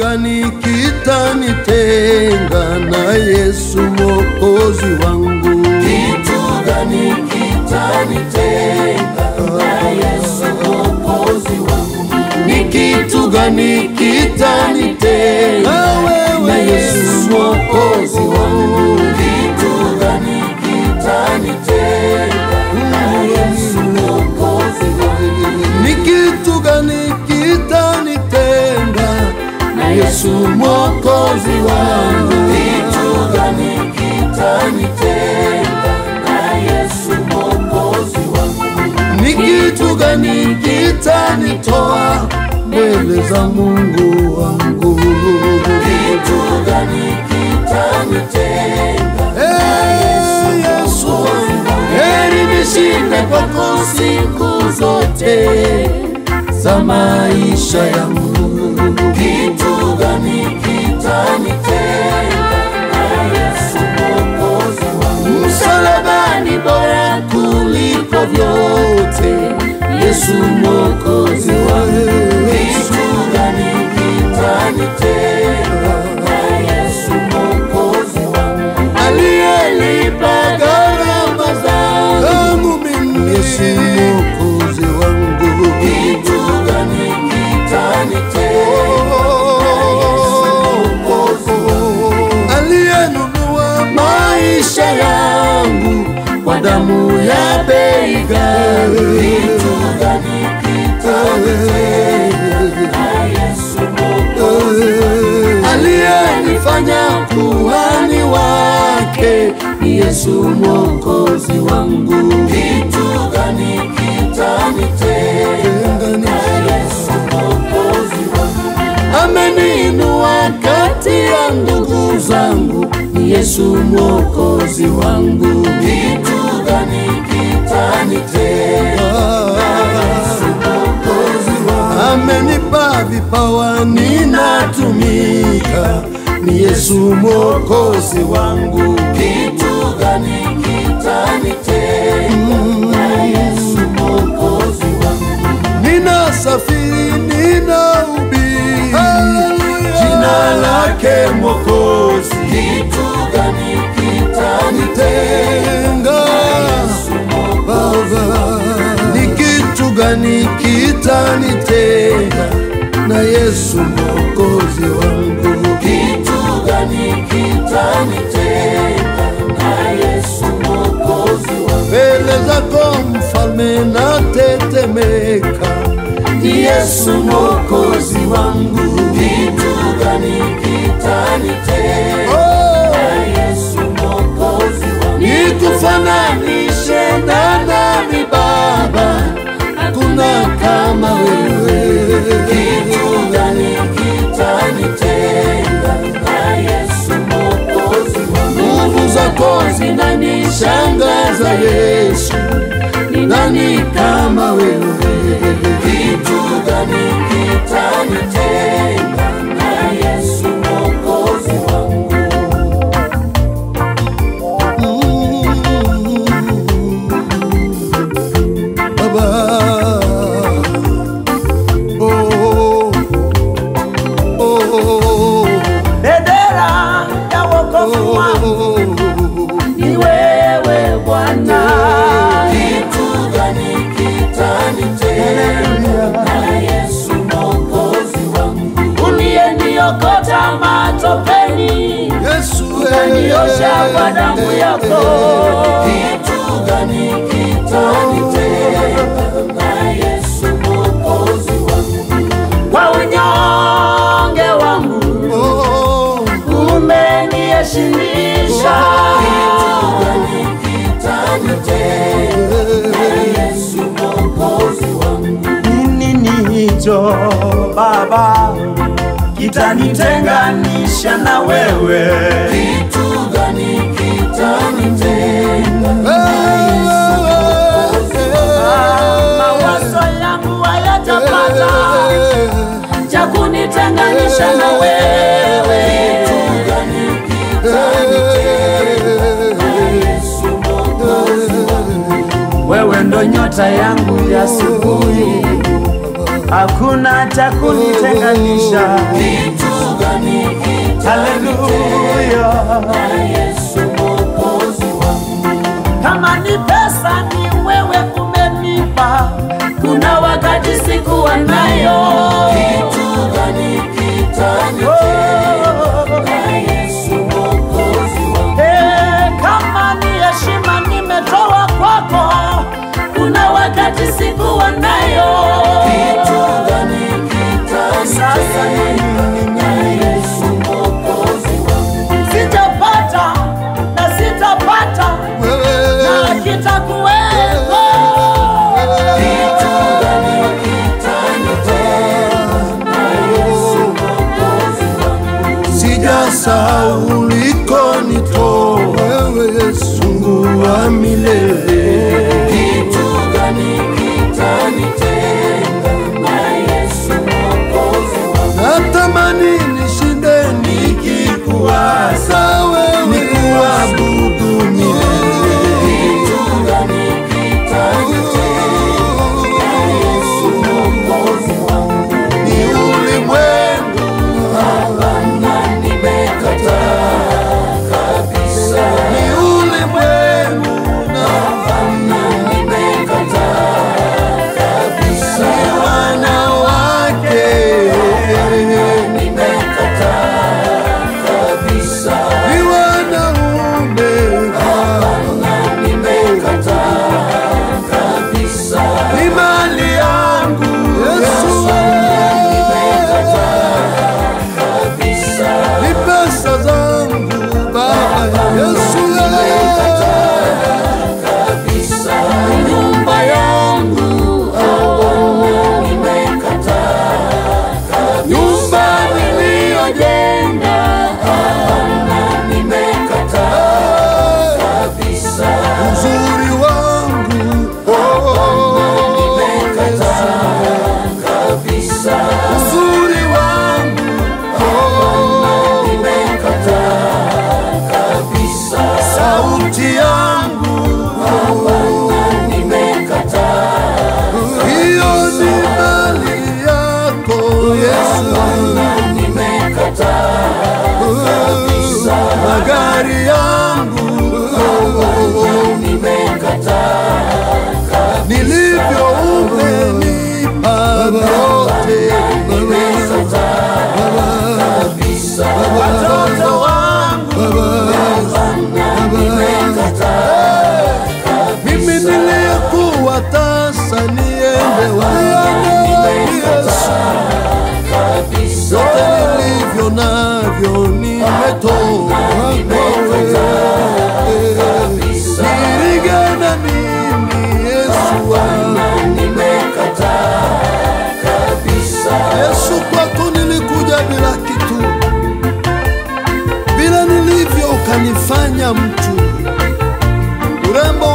gani kitanitenga na Yesu mwokozi wangu? Kitu gani kitanitenga na Yesu mwokozi wangu? Ni kitu gani kitanitenga kitanitoa mbele za Mungu wangu? Kitu gani kitanitenga na Yesu Hey? Heri nishinde kwako siku zote za maisha yangu. Damu ya bei ghali. Kitu gani kitanitenga na Yesu mwokozi? Aliyenifanya kuhani wake ni Yesu mwokozi wangu. Kitu gani kitanitenga na Yesu mwokozi wangu? ameniinua kati ya ndugu zangu, ni Yesu mwokozi wangu. Kitu amenipa vipawa ninatumika, ni Yesu mwokozi wangu. Kitu gani kitanitenga na Yesu mwokozi wangu? Ninasafiri, ninahubiri jina lake Mwokozi. Kitanitenga na Yesu mwokozi wangu? Kitu gani kitanitenga na Yesu mwokozi wangu? Mbele zako mfalme natetemeka, Ni Yesu mwokozi wangu. Yesu, ni nani kama wewe? Kitu gani Uliyeniokota matopeni Yesu ukaniosha kwa damu yako. Kitu gani kitanitenga na Yesu mwokozi wangu? Kwa unyonge wangu oh, umeniheshimisha. Kitu gani kitanitenga na Yesu mwokozi wangu? Nini hicho kitanitenganisha na wewe? Kitu gani kitanitenga na Yesu mwokozi wangu? Mawazo yangu hayatapata cha kunitenganisha na wewe. Kitu gani? Wewe ndo nyota yangu ya asubuhi, hakuna cha kunitenganisha. Haleluya, kama nipe Sasa ulikonitoa wewe Yesu, wa milele, na Natamani Dios. violini metoa kwewe, nirigana mimi Yesu wangu, nimekataa kabisa. Yesu kwako nilikuja bila kitu, bila nilivyo ukanifanya mtu urembo